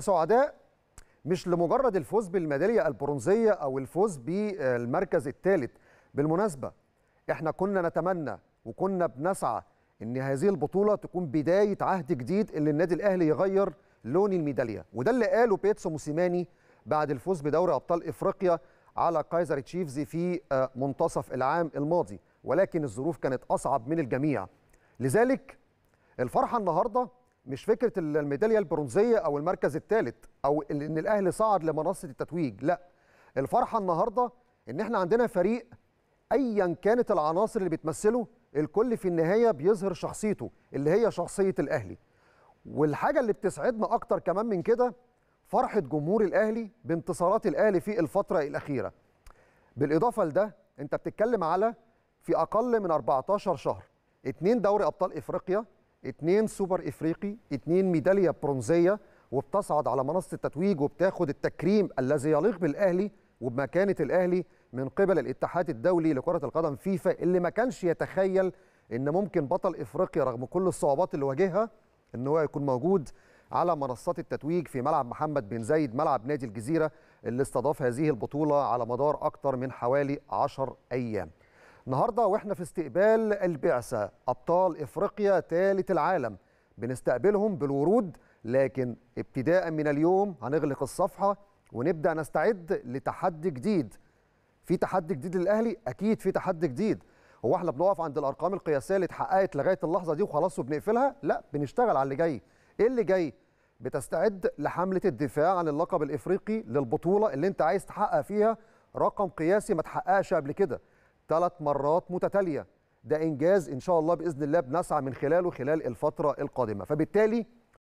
سعداء مش لمجرد الفوز بالميدالية البرونزية أو الفوز بالمركز الثالث بالمناسبة إحنا كنا نتمنى وكنا بنسعى إن هذه البطولة تكون بداية عهد جديد اللي النادي الأهلي يغير لون الميدالية. وده اللي قاله بيتسو موسيماني بعد الفوز بدوري أبطال إفريقيا على كايزر تشيفز في منتصف العام الماضي. ولكن الظروف كانت أصعب من الجميع. لذلك الفرحة النهارده مش فكرة الميدالية البرونزية أو المركز الثالث أو إن الأهلي صعد لمنصة التتويج لا. الفرحة النهارده إن إحنا عندنا فريق ايا كانت العناصر اللي بتمثله الكل في النهاية بيظهر شخصيته اللي هي شخصية الأهلي. والحاجة اللي بتسعدنا أكتر كمان من كده فرحة جمهور الأهلي بانتصارات الأهلي في الفترة الأخيرة. بالإضافة لده أنت بتتكلم على في أقل من 14 شهر اتنين دوري أبطال إفريقيا اتنين سوبر افريقي اتنين ميدالية برونزية وبتصعد على منصة التتويج وبتاخد التكريم الذي يليق بالأهلي وبمكانة الأهلي من قبل الاتحاد الدولي لكرة القدم فيفا اللي ما كانش يتخيل إن ممكن بطل إفريقيا رغم كل الصعوبات اللي واجهها إن هو يكون موجود على منصات التتويج في ملعب محمد بن زايد ملعب نادي الجزيرة اللي استضاف هذه البطولة على مدار أكثر من حوالي 10 أيام. النهارده وإحنا في استقبال البعثة أبطال إفريقيا ثالث العالم بنستقبلهم بالورود لكن ابتداء من اليوم هنغلق الصفحة ونبدأ نستعد لتحدي جديد. في تحدي جديد للأهلي أكيد في تحدي جديد. هو إحنا بنقف عند الأرقام القياسية اللي اتحققت لغاية اللحظة دي وخلاص وبنقفلها؟ لا بنشتغل على اللي جاي. إيه اللي جاي؟ بتستعد لحملة الدفاع عن اللقب الإفريقي للبطولة اللي أنت عايز تحقق فيها رقم قياسي ما تحققش قبل كده. ثلاث مرات متتالية. ده إنجاز إن شاء الله بإذن الله بنسعى من خلاله خلال الفترة القادمة. فبالتالي